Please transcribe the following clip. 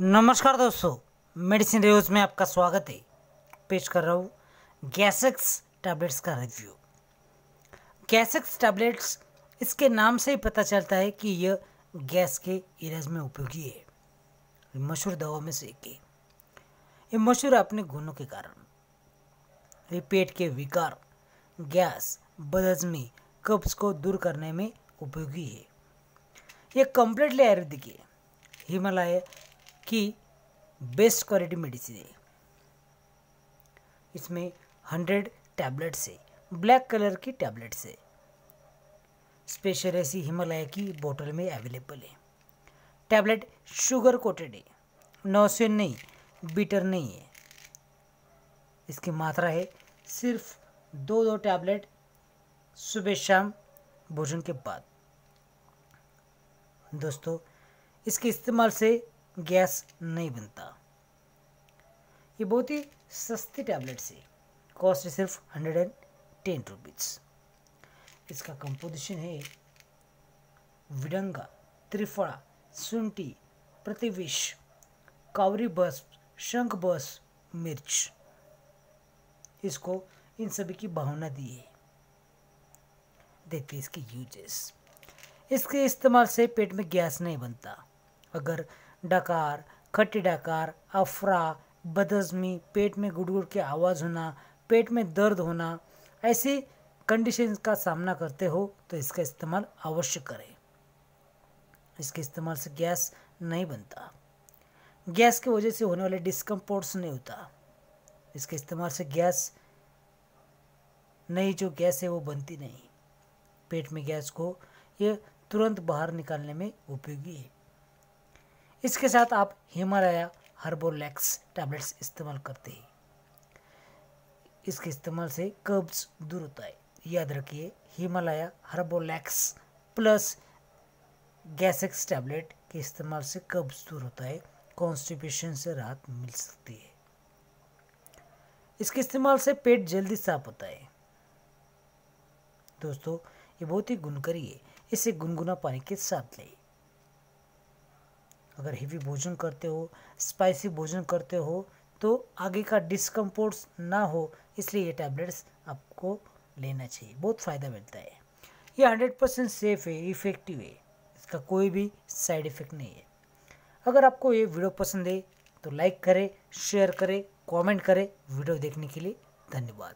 नमस्कार दोस्तों medicine reviews में आपका स्वागत है। पेश कर रहा हूँ गैसेक्स टैबलेट्स का रिव्यू गैसेक्स टैबलेट्स इसके नाम से ही पता चलता है कि यह गैस के इलाज में उपयोगी है। मशहूर दवाओं में से एक है। ये मशहूर अपने गुणों के कारण। ये पेट के विकार, गैस बदहजमी कब्ज को दूर करने में उपयोगी है। ये कम्प्लीटली आयुर्वेदिक है हिमालय की बेस्ट क्वालिटी मेडिसिन है। इसमें हंड्रेड टैबलेट्स है, ब्लैक कलर की टैबलेट्स है। स्पेशल ऐसी हिमालय की बोतल में अवेलेबल है। टैबलेट शुगर कोटेड है नौसियन नहीं, बीटर नहीं है। इसकी मात्रा है सिर्फ़ दो दो टैबलेट सुबह शाम, भोजन के बाद। दोस्तों, इसके इस्तेमाल से गैस नहीं बनता। ये बहुत ही सस्ती टैबलेट्स है कॉस्ट सिर्फ़ हंड्रेड एंड टेन रुपीज़ इसका कंपोजिशन है विडंगा, त्रिफड़ा शुंठी प्रतिविश कावरी बस, शंख बस, मिर्च। इसको इन सभी की भावना दी है। देखिए इसके यूजेस इसके इस्तेमाल से पेट में गैस नहीं बनता। अगर डकार, खट्टी डकार, अफरा बदज़मी पेट में गुड़गुड़ के आवाज़ होना, पेट में दर्द होना, ऐसे कंडीशन का सामना करते हो तो इसका इस्तेमाल अवश्य करें। इसके इस्तेमाल से गैस नहीं बनता। गैस की वजह से होने वाले डिस्कम्पोर्ट्स नहीं होता। इसके इस्तेमाल से गैस नहीं, जो गैस है वो बनती नहीं। पेट में गैस को ये तुरंत बाहर निकालने में उपयोगी है। इसके साथ आप हिमालय हर्बोलैक्स टैबलेट्स इस्तेमाल करते हैं। इसके इस्तेमाल से कब्ज दूर होता है। याद रखिए, Himalaya Herbolax plus Gasex tablet के इस्तेमाल से कब्ज दूर होता है। कॉन्स्टिपेशन से राहत मिल सकती है। इसके इस्तेमाल से पेट जल्दी साफ़ होता है। दोस्तों, ये बहुत ही गुणकारी है। इसे गुनगुना पानी के साथ लें। अगर हेवी भोजन करते हो स्पाइसी भोजन करते हो तो आगे का डिस्कम्पोर्ट्स ना हो, इसलिए ये टैबलेट्स आपको लेना चाहिए। बहुत फ़ायदा मिलता है। ये हंड्रेड परसेंट सेफ़ है इफ़ेक्टिव है। इसका कोई भी साइड इफ़ेक्ट नहीं है। अगर आपको ये वीडियो पसंद है तो लाइक करें शेयर करें कमेंट करें। वीडियो देखने के लिए धन्यवाद।